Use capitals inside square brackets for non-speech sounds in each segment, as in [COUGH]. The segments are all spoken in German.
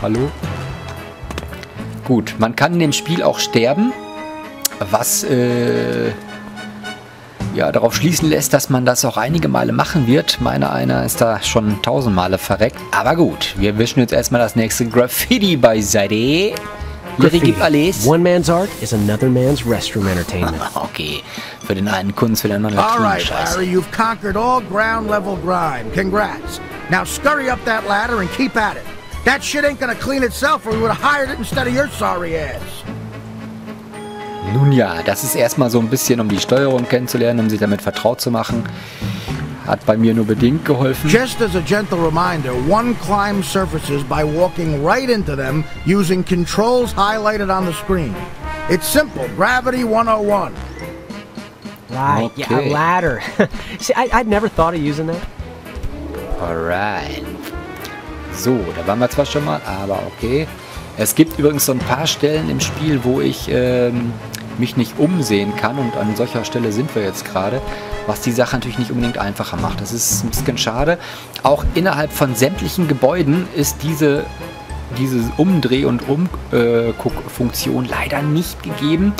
Hallo? Gut, man kann in dem Spiel auch sterben, was äh, ja darauf schließen lässt, dass man das auch einige Male machen wird. Meiner einer ist da schon tausend Male verreckt. Aber gut, wir wischen jetzt erstmal das nächste Graffiti beiseite. Gibt alles. One man's art is another man's restroom entertainment. [LAUGHS] Okay, für den einen Kunst, für den anderen All right, Scheiße. Larry, you've conquered all ground level grime. Congrats. Now scurry up that ladder and keep at it. That shit ain't gonna clean itself or we would have hired it instead of your sorry ass. Nun ja, das ist erstmal so ein bisschen, um die Steuerung kennenzulernen, um sich damit vertraut zu machen. Hat bei mir nur bedingt geholfen. Just as a gentle reminder, one climbs surfaces by walking right into them using controls highlighted on the screen. It's simple, gravity 101. Right, yeah, a ladder. [LAUGHS] See, I, I'd never thought of using that. Alright. So, da waren wir zwar schon mal, aber okay. Es gibt übrigens so ein paar Stellen im Spiel, wo ich ähm, mich nicht umsehen kann und an solcher Stelle sind wir jetzt gerade, was die Sache natürlich nicht unbedingt einfacher macht. Das ist ein bisschen schade. Auch innerhalb von sämtlichen Gebäuden ist diese, diese Umdreh- und Umguckfunktion leider nicht gegeben.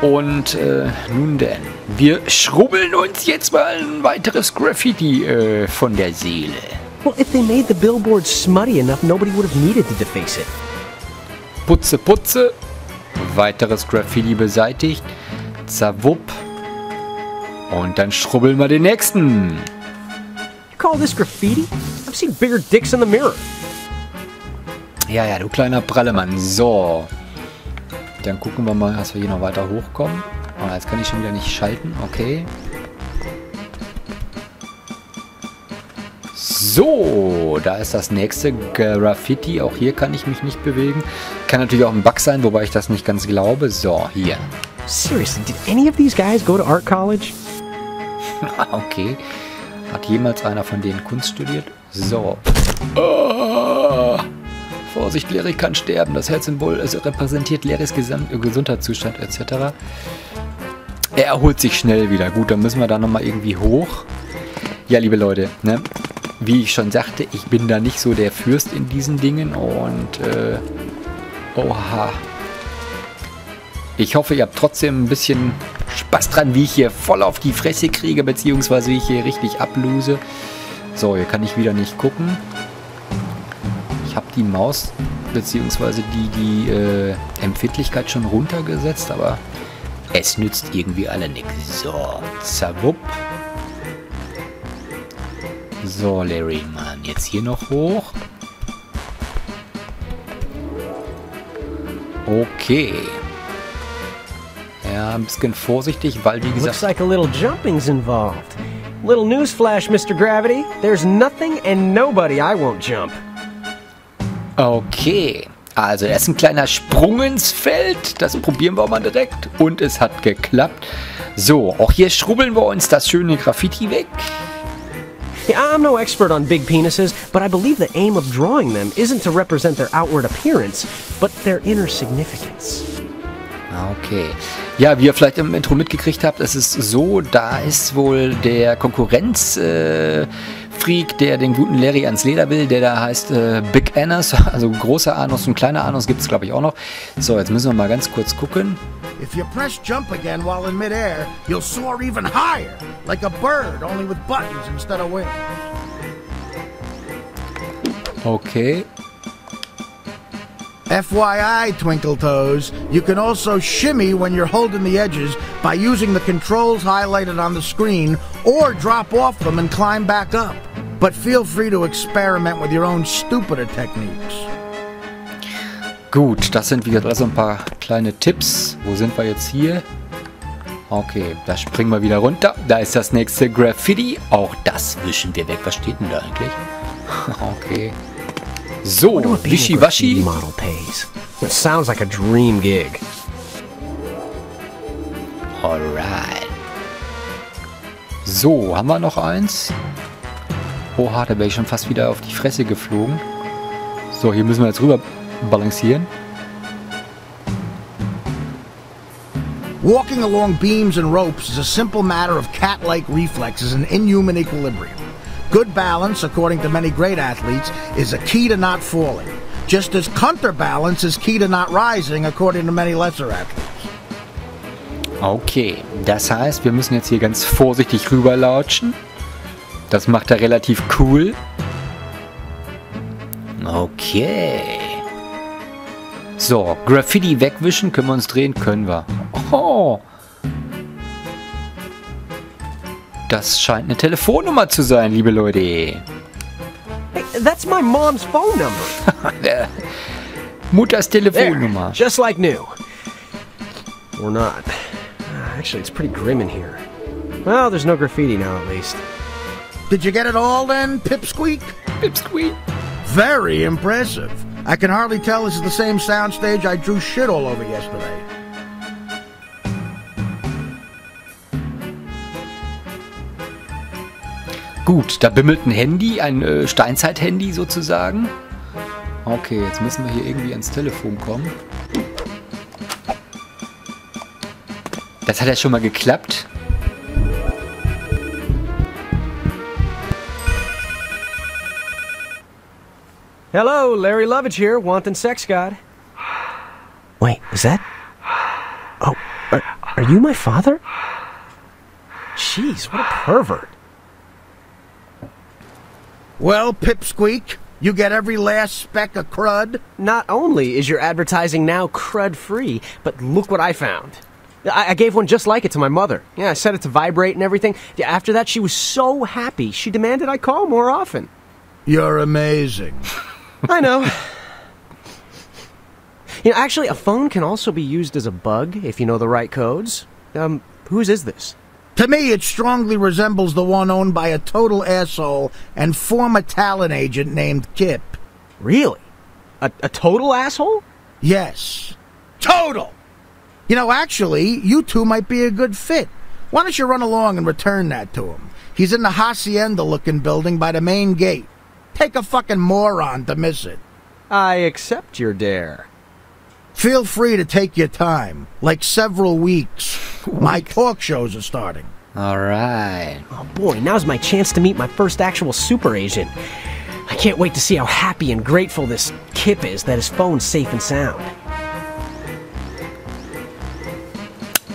Und äh, nun denn, wir schrubbeln uns jetzt mal ein weiteres Graffiti äh, von der Seele. Well, if they made the billboard smutty enough, nobody would have needed to deface it. Putze, putze. Weiteres Graffiti beseitigt. Zawupp. Und dann schrubbeln wir den nächsten. You call this graffiti? I've seen bigger dicks in the mirror. Ja, ja, du kleiner Prallemann. So. Dann gucken wir mal, dass wir hier noch weiter hochkommen. Ah, jetzt kann ich schon wieder nicht schalten. Okay. So, da ist das nächste Graffiti. Auch hier kann ich mich nicht bewegen. Kann natürlich auch ein Bug sein, wobei ich das nicht ganz glaube. So, hier. Seriously, did any of these guys go to art college? [LAUGHS] Okay. Hat jemals einer von denen Kunst studiert? So. Ah. Vorsicht, Larry kann sterben. Das Herzsymbol es repräsentiert Larrys äh, Gesundheitszustand etc. Er erholt sich schnell wieder. Gut, dann müssen wir da nochmal irgendwie hoch. Ja, liebe Leute, ne? Wie ich schon sagte, ich bin da nicht so der Fürst in diesen Dingen und äh, oha. Ich hoffe, ihr habt trotzdem ein bisschen Spaß dran, wie ich hier voll auf die Fresse kriege, beziehungsweise wie ich hier richtig ablose. So, hier kann ich wieder nicht gucken. Ich habe die Maus, beziehungsweise die, die äh, Empfindlichkeit schon runtergesetzt, aber es nützt irgendwie alle nichts. So, zawupp. So, Larry, Mann, jetzt hier noch hoch. Okay. Ja, ein bisschen vorsichtig, weil wie Looks gesagt... like a little jumping's involved. Little newsflash, Mr. Gravity. There's nothing and nobody I won't jump. Okay. Also, er ist ein kleiner Sprung ins Feld. Das probieren wir mal direkt. Und es hat geklappt. So, auch hier schrubbeln wir uns das schöne Graffiti weg. Yeah, I'm no expert on big penises, but I believe the aim of drawing them isn't to represent their outward appearance, but their inner significance. Okay. Ja, wie ihr vielleicht im Intro mitgekriegt habt, es ist so, da ist wohl der Konkurrenz... Äh, der den guten Larry ans Leder will, der da heißt äh, Big Anus, [LAUGHS] also großer Anus und kleiner Anus gibt es glaube ich auch noch. So, jetzt müssen wir mal ganz kurz gucken. If you press jump again while in midair, you'll soar even higher, like a bird, only with buttons instead of wings. Okay. FYI, Twinkle Toes, you can also shimmy when you're holding the edges by using the controls highlighted on the screen or drop off them and climb back up. But feel free to experiment with your own stupider techniques. Gut, das sind wieder also ein paar kleine Tipps. Wo sind wir jetzt hier? Okay, da springen wir wieder runter. Da ist das nächste Graffiti. Auch das wischen wir weg. Was steht denn da eigentlich? [LAUGHS] Okay. So, Wischiwaschi. model pays. It sounds like a dream gig. Alright. So, haben wir noch eins? Oha, da wäre ich schon fast wieder auf die Fresse geflogen. So, hier müssen wir jetzt rüber balancieren. Walking along beams and ropes is a simple matter of cat like reflexes and inhuman equilibrium. Good balance, according to many great athletes, is a key to not falling. just as counterbalance is key to not rising, according to many lesser athletes. Okay, das heißt, wir müssen jetzt hier ganz vorsichtig rüberlautschen. Das macht er relativ cool. Okay. So, Graffiti wegwischen, können wir uns drehen? Können wir. Oh. Das scheint eine Telefonnummer zu sein, liebe Leute. Hey, that's my mom's phone number. [LAUGHS] Mutters There, Telefonnummer. just like new. Or not. Actually, it's pretty grim in here. Well, there's no graffiti now, at least. Did you get it all then, Pipsqueak? Pipsqueak. Very impressive. I can hardly tell this is the same soundstage I drew shit all over yesterday. Gut, da bimmelt ein Handy, ein äh, Steinzeit-Handy sozusagen. Okay, jetzt müssen wir hier irgendwie ans Telefon kommen. Das hat ja schon mal geklappt. Hello, Larry Lovich here, wanting sex god. Wait, is that? Oh, are, are you my father? Jeez, what a pervert. Well, Pipsqueak, you get every last speck of crud. Not only is your advertising now crud free, but look what I found. I, I gave one just like it to my mother. Yeah, I set it to vibrate and everything. Yeah, After that, she was so happy. She demanded I call more often. You're amazing. [LAUGHS] I know. You know, actually, a phone can also be used as a bug if you know the right codes. Um, whose is this? To me, it strongly resembles the one owned by a total asshole and former talent agent named Kip. Really? A, a total asshole? Yes. Total! You know, actually, you two might be a good fit. Why don't you run along and return that to him? He's in the hacienda looking building by the main gate. Take a fucking moron to miss it. I accept your dare. Feel free to take your time, like several weeks. [LAUGHS] My talk shows are starting. Alright. Oh boy, now's my chance to meet my first actual super agent. I can't wait to see how happy and grateful this Kip is that his phone's safe and sound.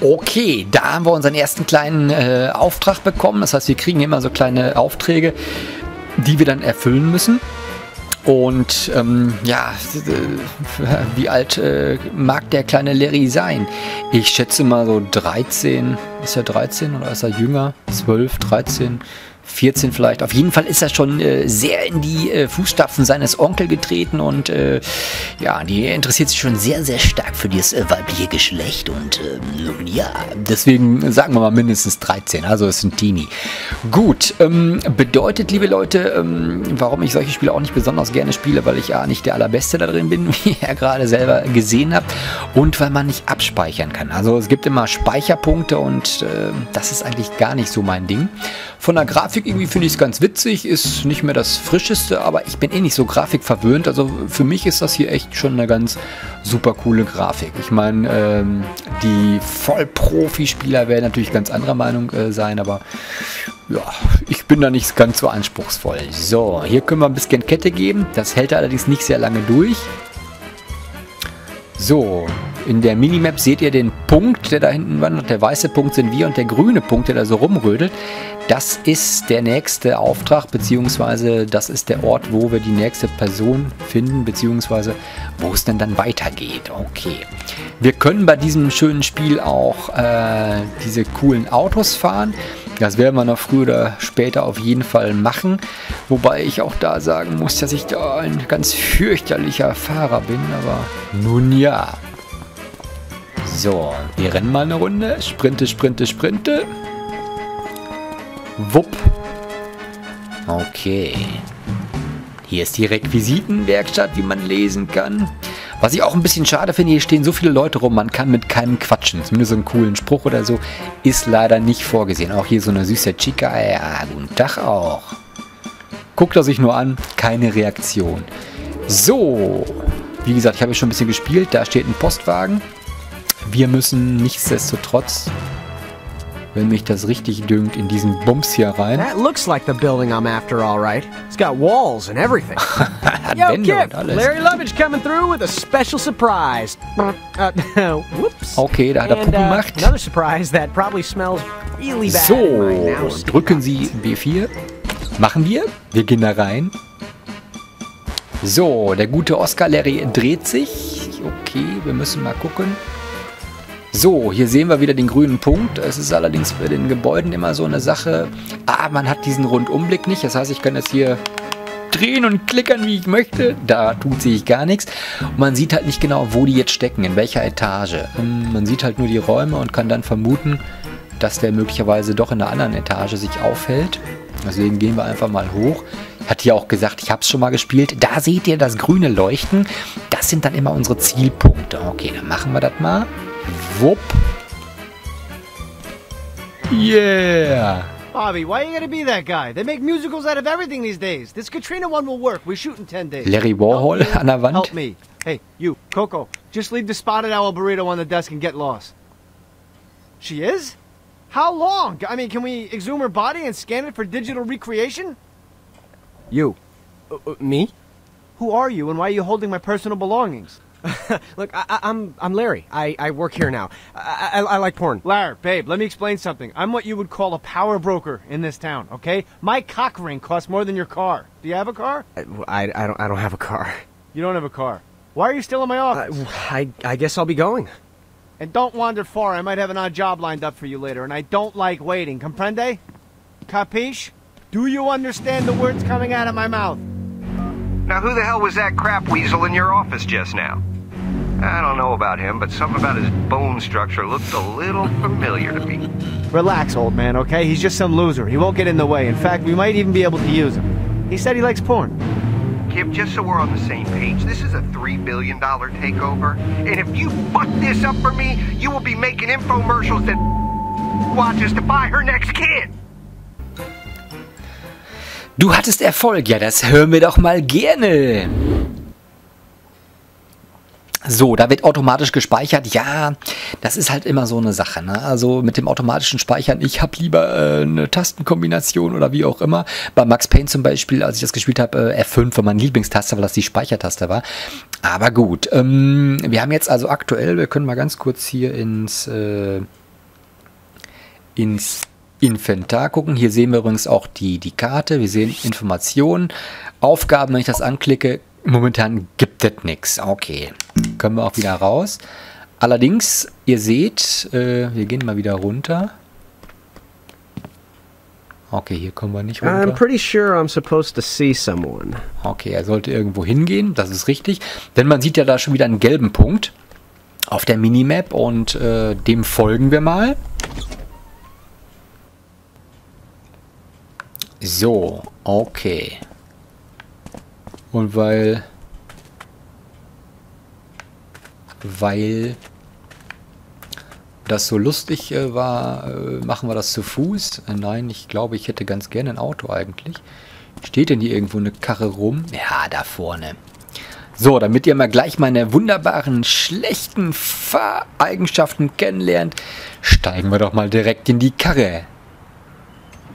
Okay, da haben wir unseren ersten kleinen äh, Auftrag bekommen. Das heißt, wir kriegen immer so kleine Aufträge, die wir dann erfüllen müssen. Und ähm, ja, [LAUGHS] wie alt äh, mag der kleine Larry sein? Ich schätze mal so 13. Ist er 13 oder ist er jünger? 12, 13, 14 vielleicht. Auf jeden Fall ist er schon äh, sehr in die äh, Fußstapfen seines Onkels getreten und äh, ja, die interessiert sich schon sehr, sehr stark für dieses äh, weibliche Geschlecht und ähm, ja, deswegen sagen wir mal mindestens 13, also ist ein Teenie. Gut, ähm, bedeutet, liebe Leute, ähm, warum ich solche Spiele auch nicht besonders gerne spiele, weil ich ja nicht der Allerbeste da drin bin, [LAUGHS] wie ihr gerade selber gesehen habt und weil man nicht abspeichern kann. Also es gibt immer Speicherpunkte und äh, das ist eigentlich gar nicht so mein Ding. Von der Grafik irgendwie finde ich es ganz witzig, ist nicht mehr das frischeste, aber ich bin eh nicht so grafikverwöhnt. Also für mich ist das hier echt schon eine ganz super coole Grafik. Ich meine, ähm, die Vollprofi-Spieler werden natürlich ganz anderer Meinung äh, sein, aber ja, ich bin da nicht ganz so anspruchsvoll. So, hier können wir ein bisschen Kette geben. Das hält allerdings nicht sehr lange durch. So, in der Minimap seht ihr den Punkt, der da hinten wandert. Der weiße Punkt sind wir und der grüne Punkt, der da so rumrödelt. Das ist der nächste Auftrag, beziehungsweise das ist der Ort, wo wir die nächste Person finden, beziehungsweise wo es denn dann weitergeht. Okay. Wir können bei diesem schönen Spiel auch äh, diese coolen Autos fahren. Das werden wir noch früher oder später auf jeden Fall machen. Wobei ich auch da sagen muss, dass ich da ein ganz fürchterlicher Fahrer bin. Aber nun ja. So, wir rennen mal eine Runde. Sprinte, sprinte, sprinte. Wupp. Okay. Hier ist die Requisitenwerkstatt, wie man lesen kann. Was ich auch ein bisschen schade finde, hier stehen so viele Leute rum, man kann mit keinem quatschen. Zumindest so einen coolen Spruch oder so ist leider nicht vorgesehen. Auch hier so eine süße Chica. Ja, guten Tag auch. Guckt er sich nur an, keine Reaktion. So, wie gesagt, ich habe schon ein bisschen gespielt. Da steht ein Postwagen. Wir müssen nichtsdestotrotz wenn mich das richtig dünkt, in diesen Bums hier rein. That looks like the building I'm after, all right. It's got walls and everything. [LAUGHS] Yo, Wände Kip. Larry Lovage coming through with a special surprise. Uh, [LAUGHS] whoops. Okay, da hat er Puppen uh, gemacht. another surprise that probably smells really bad So, drücken Sie B4. Machen wir. Wir gehen da rein. So, der gute Oscar Larry dreht sich. Okay, wir müssen mal gucken. So, hier sehen wir wieder den grünen Punkt. Es ist allerdings bei den Gebäuden immer so eine Sache. Ah, man hat diesen Rundumblick nicht. Das heißt, ich kann jetzt hier drehen und klickern, wie ich möchte. Da tut sich gar nichts. Und man sieht halt nicht genau, wo die jetzt stecken, in welcher Etage. Ähm, Man sieht halt nur die Räume und kann dann vermuten, dass der möglicherweise doch in einer anderen Etage sich aufhält. Deswegen gehen wir einfach mal hoch. Hat hier auch gesagt, ich habe es schon mal gespielt. Da seht ihr das grüne Leuchten. Das sind dann immer unsere Zielpunkte. Okay, dann machen wir das mal. Wupp. Yeah. Bobby, why are you gonna be that guy? They make musicals out of everything these days. This Katrina one will work. We shoot in 10 days. Larry Warhol Help me. an der Wand. Help me. Hey, you, Coco, just leave the spotted owl burrito on the desk and get lost. She is? How long? I mean, can we exhume her body and scan it for digital recreation? You. Uh, uh, me? Who are you and why are you holding my personal belongings? [LAUGHS] Look, I, I, I'm I'm Larry. I, I work here now. I, I, I like porn. Larry, babe, let me explain something. I'm what you would call a power broker in this town, okay? My cock ring costs more than your car. Do you have a car? I, I, I don't I don't have a car. You don't have a car. Why are you still in my office? Uh, I I guess I'll be going. And don't wander far. I might have an odd job lined up for you later, and I don't like waiting. Comprende? Capiche? Do you understand the words coming out of my mouth? Now, who the hell was that crap weasel in your office just now? I don't know about him, but something about his bone structure looked a little familiar to me. Relax, old man, okay? He's just some loser. He won't get in the way. In fact, we might even be able to use him. He said he likes porn. Kip, just so we're on the same page, this is a $3 billion takeover. And if you fuck this up for me, you will be making infomercials that [LAUGHS] watches to buy her next kid. Du hattest Erfolg. Ja, das hören wir doch mal gerne. So, da wird automatisch gespeichert. Ja, das ist halt immer so eine Sache. Ne? Also mit dem automatischen Speichern, ich habe lieber äh, eine Tastenkombination oder wie auch immer. Bei Max Payne zum Beispiel, als ich das gespielt habe, äh, F5 war meine Lieblingstaste, weil das die Speichertaste war. Aber gut, ähm, wir haben jetzt also aktuell, wir können mal ganz kurz hier ins, äh, ins Inventar gucken. Hier sehen wir übrigens auch die, die Karte. Wir sehen Informationen, Aufgaben, wenn ich das anklicke. Momentan gibt es nichts. Okay, können wir auch wieder raus. Allerdings, ihr seht, äh, wir gehen mal wieder runter. Okay, hier kommen wir nicht I'm runter. pretty sure I'm supposed to see someone. Okay, er sollte irgendwo hingehen, das ist richtig. Denn man sieht ja da schon wieder einen gelben Punkt auf der Minimap und äh, dem folgen wir mal. So, okay. Und weil... Weil das so lustig äh, war, äh, machen wir das zu Fuß. Äh, nein, ich glaube, ich hätte ganz gerne ein Auto eigentlich. Steht denn hier irgendwo eine Karre rum? Ja, da vorne. So, damit ihr mal gleich meine wunderbaren, schlechten Fahreigenschaften kennenlernt, steigen wir doch mal direkt in die Karre.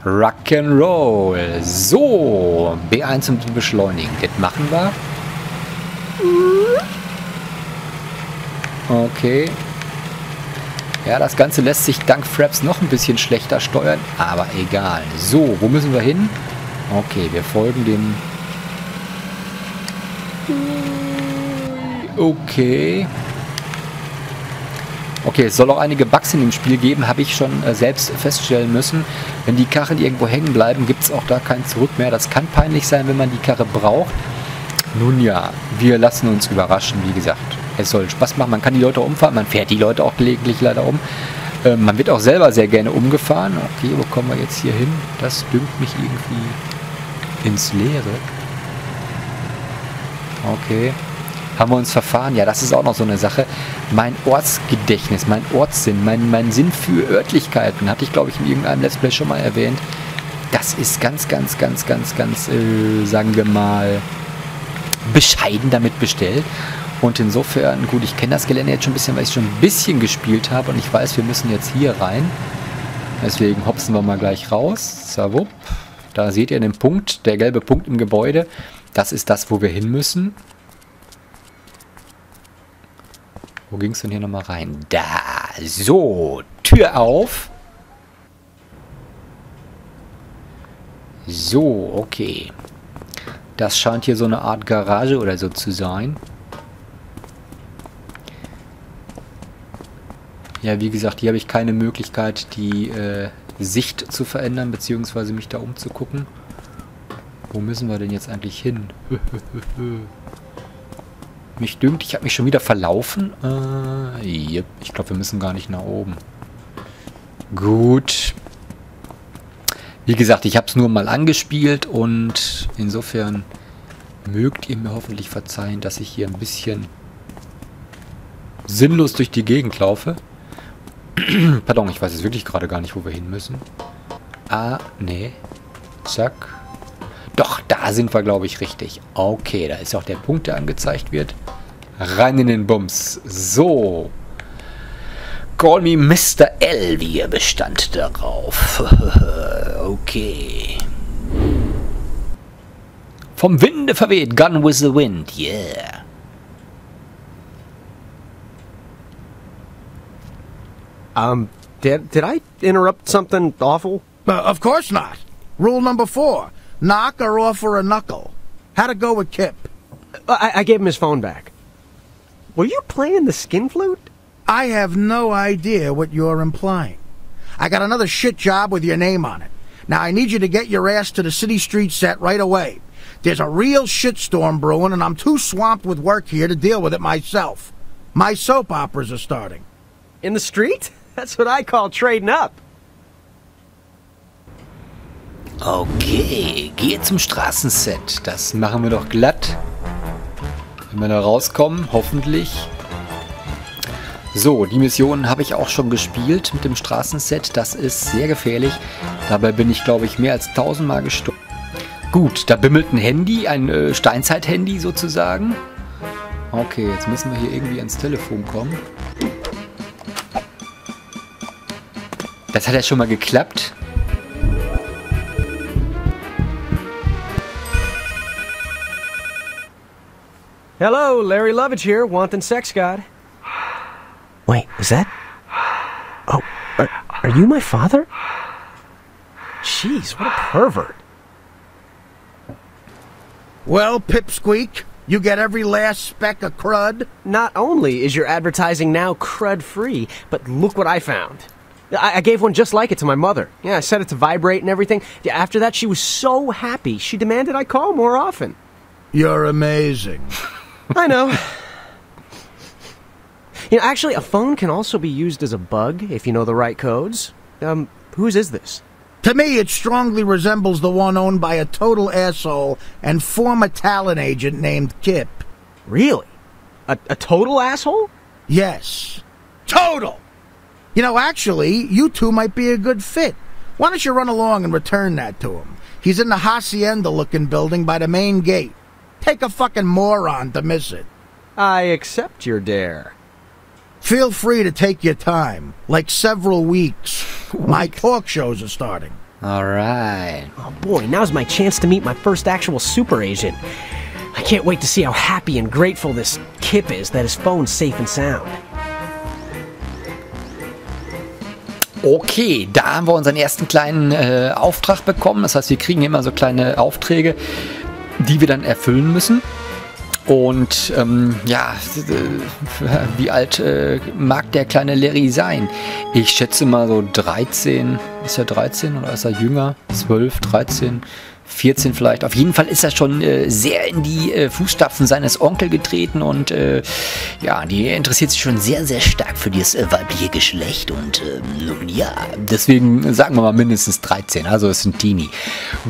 Rock'n'Roll. So, B1 um zu beschleunigen. Das machen wir. Okay. Ja, das Ganze lässt sich dank Fraps noch ein bisschen schlechter steuern, aber egal. So, wo müssen wir hin? Okay, wir folgen dem... Okay. Okay, es soll auch einige Bugs in dem Spiel geben, habe ich schon äh, selbst feststellen müssen. Wenn die Karren irgendwo hängen bleiben, gibt es auch da kein Zurück mehr. Das kann peinlich sein, wenn man die Karre braucht. Nun ja, wir lassen uns überraschen, wie gesagt. Es soll Spaß machen, man kann die Leute umfahren, man fährt die Leute auch gelegentlich leider um. Ähm, man wird auch selber sehr gerne umgefahren. Okay, wo kommen wir jetzt hier hin? Das dünkt mich irgendwie ins Leere. Okay. Haben wir uns verfahren? Ja, das ist auch noch so eine Sache. Mein Ortsgedächtnis, mein Ortssinn, mein, mein Sinn für Örtlichkeiten, hatte ich, glaube ich, in irgendeinem Let's Play schon mal erwähnt. Das ist ganz, ganz, ganz, ganz, ganz, äh, sagen wir mal, bescheiden damit bestellt. Und insofern, gut, ich kenne das Gelände jetzt schon ein bisschen, weil ich schon ein bisschen gespielt habe und ich weiß, wir müssen jetzt hier rein. Deswegen hopsen wir mal gleich raus. Zawupp. Da seht ihr den Punkt, der gelbe Punkt im Gebäude. Das ist das, wo wir hin müssen. Ging es denn hier nochmal rein? Da. So. Tür auf. So, okay. Das scheint hier so eine Art Garage oder so zu sein. Ja, wie gesagt, hier habe ich keine Möglichkeit, die äh, Sicht zu verändern, beziehungsweise mich da umzugucken. Wo müssen wir denn jetzt eigentlich hin? [LAUGHS] mich dünkt, ich habe mich schon wieder verlaufen. Äh, yep, ich glaube, wir müssen gar nicht nach oben. Gut. Wie gesagt, ich habe es nur mal angespielt und insofern mögt ihr mir hoffentlich verzeihen, dass ich hier ein bisschen sinnlos durch die Gegend laufe. [CLEARS THROAT] Pardon, ich weiß jetzt wirklich gerade gar nicht, wo wir hin müssen. Ah, nee. Zack. Da sind wir, glaube ich, richtig. Okay, da ist auch der Punkt, der angezeigt wird. Rein in den Bums. So. Call me Mr. L, wie er bestand darauf. [LAUGHS] okay. Vom Winde verweht, Gun with the Wind, yeah. Um, did, did I interrupt something awful? Uh, of course not. Rule number four knock or offer a knuckle. How'd it go with Kip? Uh, I, I gave him his phone back. Were you playing the skin flute? I have no idea what you're implying. I got another shit job with your name on it. Now I need you to get your ass to the City Street set right away. There's a real shitstorm brewing, and I'm too swamped with work here to deal with it myself. My soap operas are starting. In the street? [LAUGHS] That's what I call trading up. Okay, gehe zum Straßenset. Das machen wir doch glatt. Wenn wir da rauskommen, hoffentlich. So, die Mission habe ich auch schon gespielt mit dem Straßenset. Das ist sehr gefährlich. Dabei bin ich, glaube ich, mehr als tausendmal gestorben. Gut, da bimmelt ein Handy, ein äh, Steinzeit-Handy sozusagen. Okay, jetzt müssen wir hier irgendwie ans Telefon kommen. Das hat ja schon mal geklappt. Hello, Larry Lovage here, wanting sex god. Wait, is that? Oh, are, are you my father? Jeez, what a pervert. Well, Pipsqueak, you get every last speck of crud? Not only is your advertising now crud free, but look what I found. I, I gave one just like it to my mother. Yeah, I set it to vibrate and everything. Yeah, After that, she was so happy, she demanded I call more often. You're amazing. [LAUGHS] I know. You know, actually, a phone can also be used as a bug if you know the right codes. Um, whose is this? To me, it strongly resembles the one owned by a total asshole and former talent agent named Kip. Really? A, a total asshole? Yes. Total! You know, actually, you two might be a good fit. Why don't you run along and return that to him? He's in the hacienda looking building by the main gate. Take a fucking moron to miss it. I accept your dare. Feel free to take your time, like several weeks. [LAUGHS] My talk shows are starting. Alright. Oh boy, now's my chance to meet my first actual super agent. I can't wait to see how happy and grateful this Kip is that his phone's safe and sound. Okay, da haben wir unseren ersten kleinen äh, Auftrag bekommen. Das heißt, wir kriegen immer so kleine Aufträge, die wir dann erfüllen müssen. Und ähm, ja, wie alt äh, mag der kleine Larry sein? Ich schätze mal so 13. Ist er 13 oder ist er jünger? 12, 13? 14 vielleicht. Auf jeden Fall ist er schon äh, sehr in die äh, Fußstapfen seines Onkels getreten und äh, ja, die interessiert sich schon sehr, sehr stark für das äh, weibliche Geschlecht und ähm, ja, deswegen sagen wir mal mindestens 13, also es ist ein Teenie.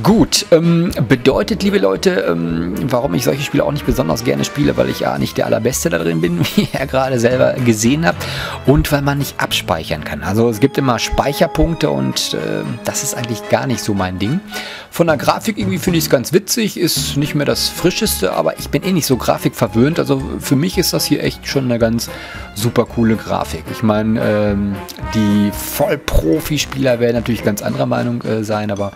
Gut, ähm, bedeutet, liebe Leute, ähm, warum ich solche Spiele auch nicht besonders gerne spiele, weil ich ja nicht der Allerbeste da drin bin, [LAUGHS] wie ihr gerade selber gesehen habt und weil man nicht abspeichern kann. Also es gibt immer Speicherpunkte und äh, das ist eigentlich gar nicht so mein Ding. Von der Grafik irgendwie finde ich es ganz witzig, ist nicht mehr das frischeste, aber ich bin eh nicht so grafikverwöhnt. Also für mich ist das hier echt schon eine ganz super coole Grafik. Ich meine, ähm, die Vollprofi-Spieler werden natürlich ganz anderer Meinung äh, sein, aber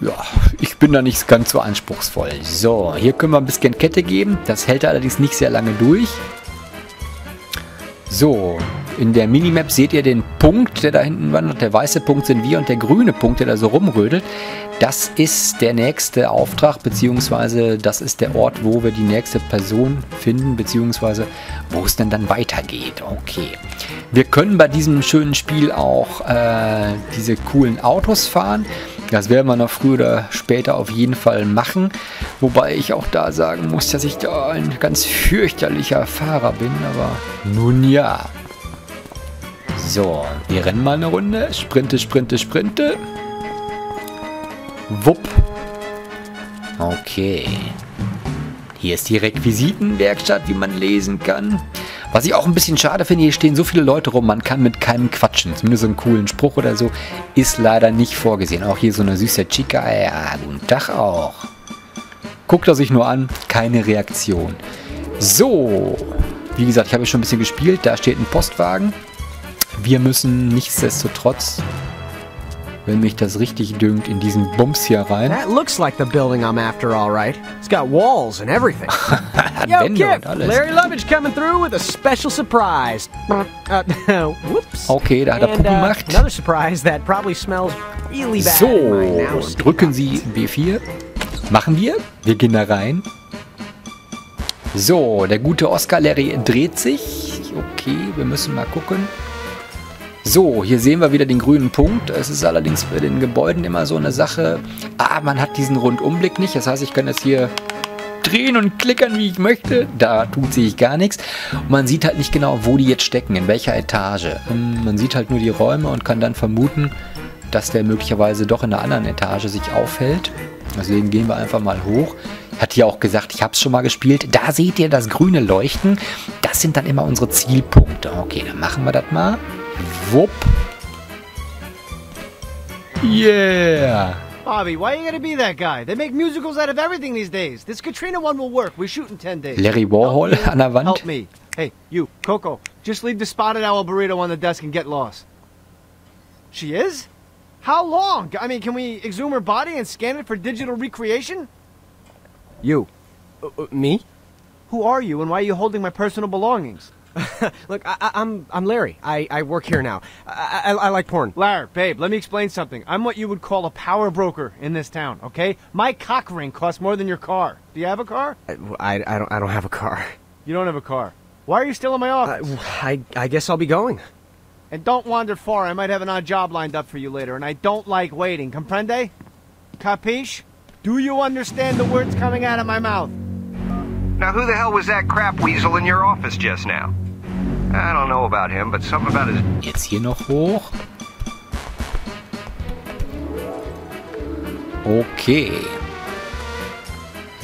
ja, ich bin da nicht ganz so anspruchsvoll. So, hier können wir ein bisschen Kette geben. Das hält allerdings nicht sehr lange durch. So, in der Minimap seht ihr den Punkt, der da hinten wandert. Der weiße Punkt sind wir und der grüne Punkt, der da so rumrödelt. Das ist der nächste Auftrag, beziehungsweise das ist der Ort, wo wir die nächste Person finden, beziehungsweise wo es denn dann weitergeht. Okay. Wir können bei diesem schönen Spiel auch äh, diese coolen Autos fahren. Das werden wir noch früher oder später auf jeden Fall machen. Wobei ich auch da sagen muss, dass ich da ein ganz fürchterlicher Fahrer bin. Aber nun ja. So, wir rennen mal eine Runde. Sprinte, sprinte, sprinte. Wupp. Okay. Hier ist die Requisitenwerkstatt, wie man lesen kann. Was ich auch ein bisschen schade finde, hier stehen so viele Leute rum, man kann mit keinem quatschen. Zumindest so einen coolen Spruch oder so ist leider nicht vorgesehen. Auch hier so eine süße Chica. Ja, guten Tag auch. Guckt er sich nur an, keine Reaktion. So, wie gesagt, ich habe schon ein bisschen gespielt. Da steht ein Postwagen. Wir müssen nichtsdestotrotz wenn mich das richtig dünkt, in diesen Bums hier rein. That looks like the building I'm after, all right. It's got walls and everything. [LAUGHS] Hat Yo, Wände Kip, und alles. Larry Lovage coming through with a special surprise. Uh, [LAUGHS] whoops. Okay, da hat er Puppen uh, gemacht. another surprise that probably smells really bad So, drücken Sie B4. Machen wir. Wir gehen da rein. So, der gute Oscar Larry dreht sich. Okay, wir müssen mal gucken. So, hier sehen wir wieder den grünen Punkt. Es ist allerdings bei den Gebäuden immer so eine Sache. Ah, man hat diesen Rundumblick nicht. Das heißt, ich kann jetzt hier drehen und klickern, wie ich möchte. Da tut sich gar nichts. Und man sieht halt nicht genau, wo die jetzt stecken, in welcher Etage. Ähm, Man sieht halt nur die Räume und kann dann vermuten, dass der möglicherweise doch in einer anderen Etage sich aufhält. Deswegen gehen wir einfach mal hoch. Ich hatte ja auch gesagt, ich habe es schon mal gespielt. Da seht ihr das grüne Leuchten. Das sind dann immer unsere Zielpunkte. Okay, dann machen wir das mal. Wupp. Yeah. Bobby, why are you gotta be that guy? They make musicals out of everything these days. This Katrina one will work. We shoot in 10 days. Larry Warhol Help me. an der Wand. Help me. Hey, you, Coco, just leave the spotted owl burrito on the desk and get lost. She is? How long? I mean, can we exhume her body and scan it for digital recreation? You. Uh, uh, me? Who are you and why are you holding my personal belongings? [LAUGHS] Look, I, I, I'm I'm Larry. I, I work here now. I, I, I like porn. Larry, babe, let me explain something. I'm what you would call a power broker in this town, okay? My cock ring costs more than your car. Do you have a car? I, I don't I don't have a car. You don't have a car. Why are you still in my office? Uh, I I guess I'll be going. And don't wander far. I might have an odd job lined up for you later, and I don't like waiting. Comprende? Capiche? Do you understand the words coming out of my mouth? Now, who the hell was that crap weasel in your office just now? Jetzt hier noch hoch. Okay.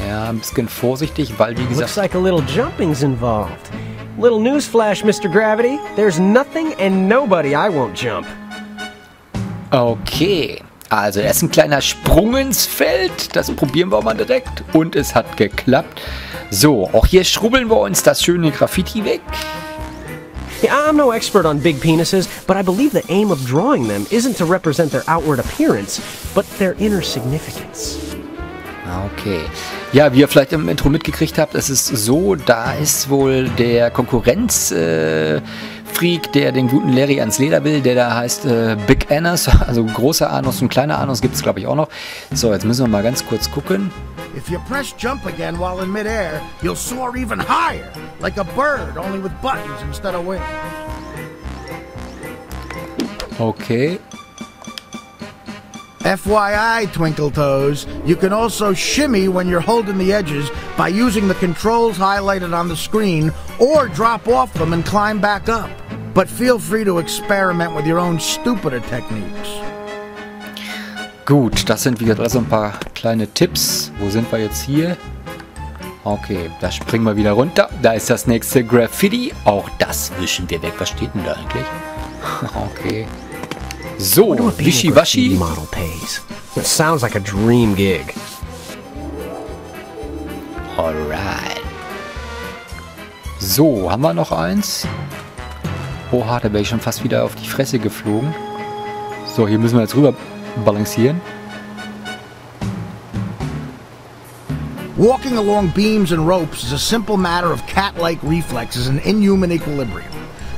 Ja, ein bisschen vorsichtig, weil wie Looks gesagt, like a little jumping's involved. Little newsflash, Mr. Gravity. There's nothing and nobody I won't jump. Okay. Also, er ist ein kleiner Sprung ins Feld. Das probieren wir mal direkt. Und es hat geklappt. So, auch hier schrubbeln wir uns das schöne Graffiti weg. Yeah, I'm no expert on big penises, but I believe the aim of drawing them isn't to represent their outward appearance, but their inner significance. Okay. Ja, wie ihr vielleicht im Intro mitgekriegt habt, es ist so, da ist wohl der Konkurrenz äh, Freak, der den guten Larry ans Leder will, der da heißt äh, Big Anus, [LAUGHS] also großer Anus und kleiner Anus gibt es glaube ich auch noch. So, jetzt müssen wir mal ganz kurz gucken. If you press jump again while in midair, you'll soar even higher, like a bird, only with buttons instead of wings. Okay. FYI, Twinkle Toes, you can also shimmy when you're holding the edges by using the controls highlighted on the screen or drop off them and climb back up. But feel free to experiment with your own stupider techniques. Gut, das sind wie gesagt also ein paar kleine Tipps. Wo sind wir jetzt hier? Okay, da springen wir wieder runter. Da ist das nächste Graffiti. Auch das wischen wir weg. Was steht denn da eigentlich? [LAUGHS] Okay. So, Wischiwaschi. model pays. It sounds like a dream gig. Alright. So, haben wir noch eins? Oha, da wäre ich schon fast wieder auf die Fresse geflogen. So, hier müssen wir jetzt rüber balancieren. Walking along beams and ropes is a simple matter of cat-like reflexes and inhuman equilibrium.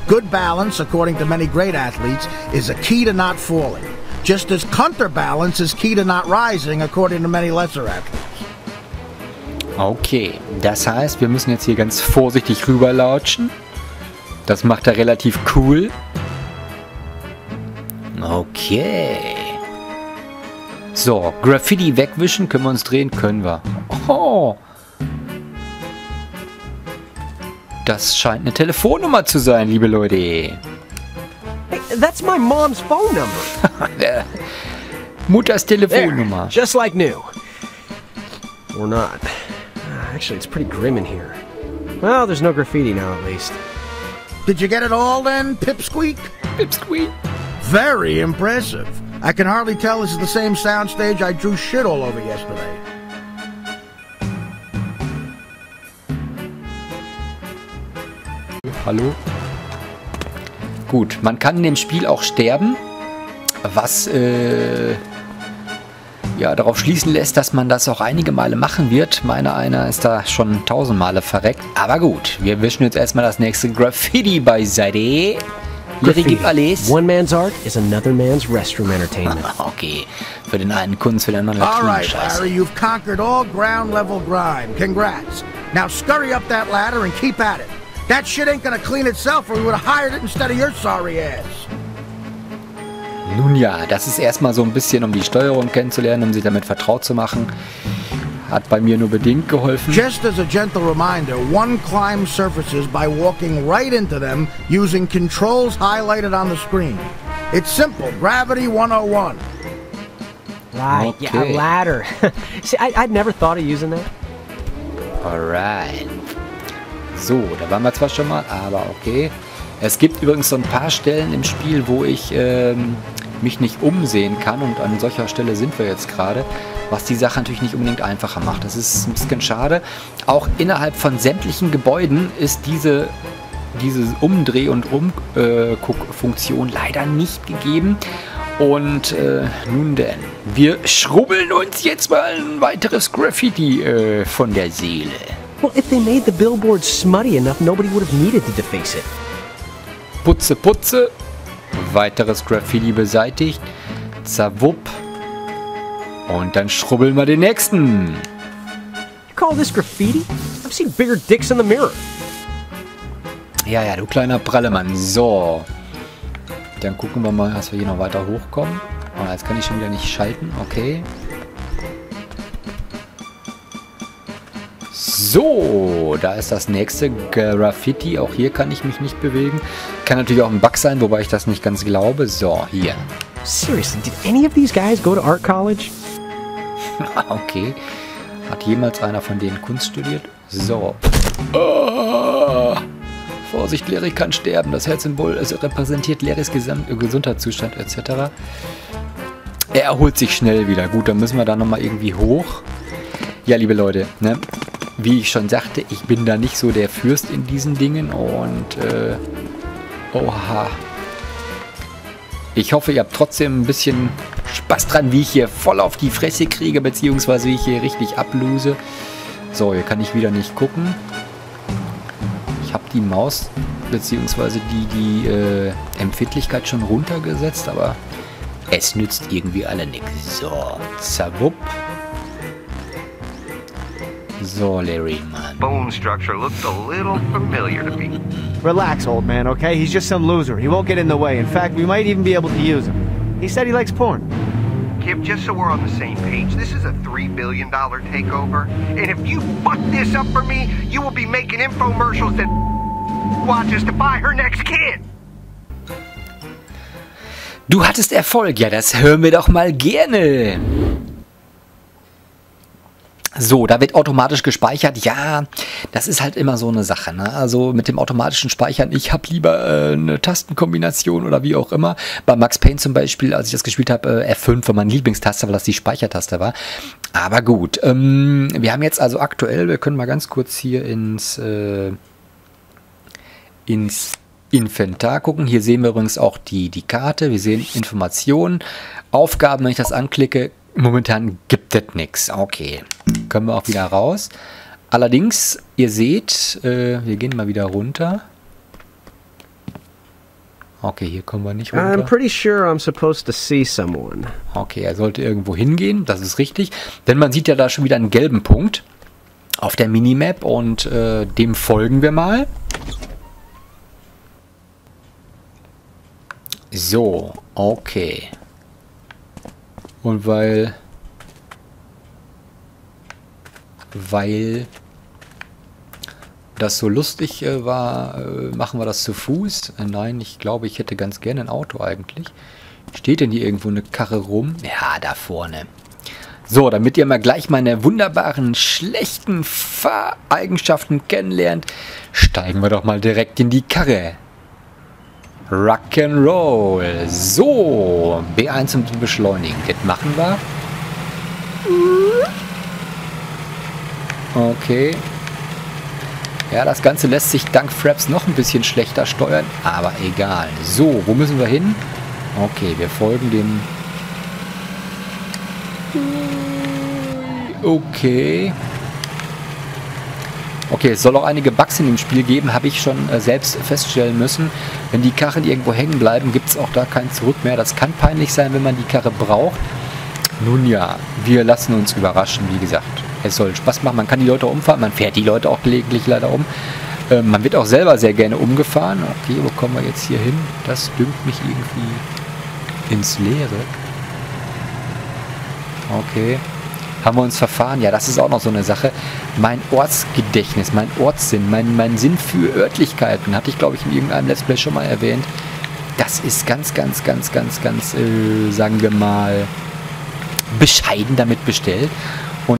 Good balance, according to many great athletes, is a key to not falling. Just as counterbalance is key to not rising, according to many lesser athletes. Okay, das heißt, wir müssen jetzt hier ganz vorsichtig rüberlatschen. Das macht er relativ cool. Okay. So, Graffiti wegwischen, können wir uns drehen? Können wir. Oh. Das scheint eine Telefonnummer zu sein, liebe Leute. Hey, that's my mom's phone number. [LAUGHS] Mutters There, Telefonnummer. just like new. Or not. Actually, it's pretty grim in here. Well, there's no graffiti now, at least. Did you get it all then, Pipsqueak? Pipsqueak. Very impressive. I can hardly tell this is the same soundstage I drew shit all over yesterday. Hallo? Gut, man kann in dem Spiel auch sterben, was äh, ja darauf schließen lässt, dass man das auch einige Male machen wird. Meiner einer ist da schon tausend Male verreckt. Aber gut, wir wischen jetzt erstmal das nächste Graffiti beiseite. Alles. One man's art is another man's restroom entertainment. [LAUGHS] Okay, für den einen Kunst, für den anderen All right, Scheiße. Larry, you've conquered all ground level grime. Congrats. Now scurry up that ladder and keep at it. That shit ain't gonna clean itself or we would have hired it instead of your sorry ass. Nun ja, das ist erstmal so ein bisschen, um die Steuerung kennenzulernen, um sich damit vertraut zu machen. Hat bei mir nur bedingt geholfen. Just as a gentle reminder, one climbs surfaces by walking right into them using controls highlighted on the screen. It's simple, gravity 101. Right, yeah, Okay. a ladder. [LAUGHS] See, I, I'd never thought of using that. Alright. So, da waren wir zwar schon mal, aber okay. Es gibt übrigens so ein paar Stellen im Spiel, wo ich ähm, mich nicht umsehen kann und an solcher Stelle sind wir jetzt gerade, was die Sache natürlich nicht unbedingt einfacher macht. Das ist ein bisschen schade. Auch innerhalb von sämtlichen Gebäuden ist diese, diese Umdreh- und Umguckfunktion leider nicht gegeben. Und äh, nun denn, wir schrubbeln uns jetzt mal ein weiteres Graffiti äh, von der Seele. Well, if they made the billboard smutty enough, nobody would have needed to deface it. Putze, putze. Weiteres Graffiti beseitigt. Zawupp. Und dann schrubbeln wir den nächsten. You call this graffiti? I've seen bigger dicks in the mirror. Ja, ja, du kleiner Prallemann. So. Dann gucken wir mal, dass wir hier noch weiter hochkommen. Ah, jetzt kann ich schon wieder nicht schalten. Okay. So, da ist das nächste Graffiti. Auch hier kann ich mich nicht bewegen. Kann natürlich auch ein Bug sein, wobei ich das nicht ganz glaube. So, hier. Seriously, did any of these guys go to art college? [LAUGHS] Okay. Hat jemals einer von denen Kunst studiert? So. Ah. Vorsicht, Larry kann sterben. Das Herzsymbol repräsentiert Larrys äh, Gesundheitszustand etc. Er erholt sich schnell wieder. Gut, dann müssen wir da nochmal irgendwie hoch. Ja, liebe Leute, ne? Wie ich schon sagte, ich bin da nicht so der Fürst in diesen Dingen und äh, oha. Ich hoffe, ihr habt trotzdem ein bisschen Spaß dran, wie ich hier voll auf die Fresse kriege, beziehungsweise wie ich hier richtig ablose. So, hier kann ich wieder nicht gucken. Ich habe die Maus, beziehungsweise die, die äh, Empfindlichkeit schon runtergesetzt, aber es nützt irgendwie alle nichts. So, zawupp. So, Larry, Mann. Bone structure looks a little familiar to me. Relax, old man, okay? He's just some loser. He won't get in the way. In fact, we might even be able to use him. He said he likes porn. Kip, just so we're on the same page, this is a $3 billion takeover. And if you fuck this up for me, you will be making infomercials that [LAUGHS] watches to buy her next kid. Du hattest Erfolg, ja, das hören wir doch mal gerne. So, da wird automatisch gespeichert. Ja, das ist halt immer so eine Sache. Ne? Also mit dem automatischen Speichern, ich habe lieber äh, eine Tastenkombination oder wie auch immer. Bei Max Payne zum Beispiel, als ich das gespielt habe, äh, F5 war meine Lieblingstaste, weil das die Speichertaste war. Aber gut, ähm, wir haben jetzt also aktuell, wir können mal ganz kurz hier ins, äh, ins Inventar gucken. Hier sehen wir übrigens auch die, die Karte. Wir sehen Informationen, Aufgaben. Wenn ich das anklicke, momentan gibt es nichts. Okay, können wir auch wieder raus. Allerdings, ihr seht, äh, wir gehen mal wieder runter. Okay, hier kommen wir nicht runter. I'm pretty sure I'm supposed to see someone. Okay, er sollte irgendwo hingehen, das ist richtig. Denn man sieht ja da schon wieder einen gelben Punkt auf der Minimap und äh, dem folgen wir mal. So, okay. Und weil... Weil das so lustig äh, war, äh, machen wir das zu Fuß. Äh, nein, ich glaube, ich hätte ganz gerne ein Auto eigentlich. Steht denn hier irgendwo eine Karre rum? Ja, da vorne. So, damit ihr mal gleich meine wunderbaren, schlechten Fahreigenschaften kennenlernt, steigen wir doch mal direkt in die Karre. Rock'n'Roll. So, B1 zum Beschleunigen. Das machen wir. Okay. Ja, das Ganze lässt sich dank Fraps noch ein bisschen schlechter steuern, aber egal. So, wo müssen wir hin? Okay, wir folgen dem... Okay. Okay, es soll auch einige Bugs in dem Spiel geben, habe ich schon äh, selbst feststellen müssen. Wenn die Karren irgendwo hängen bleiben, gibt es auch da kein Zurück mehr. Das kann peinlich sein, wenn man die Karre braucht. Nun ja, wir lassen uns überraschen, wie gesagt. Es soll Spaß machen, man kann die Leute umfahren, man fährt die Leute auch gelegentlich leider um. Äh, man wird auch selber sehr gerne umgefahren. Okay, wo kommen wir jetzt hier hin? Das dünkt mich irgendwie ins Leere. Okay haben wir uns verfahren. Ja, das ist auch noch so eine Sache. Mein Ortsgedächtnis, mein Ortssinn, mein, mein Sinn für Örtlichkeiten, hatte ich, glaube ich, in irgendeinem Let's Play schon mal erwähnt. Das ist ganz, ganz, ganz, ganz, ganz, äh, sagen wir mal, bescheiden damit bestellt.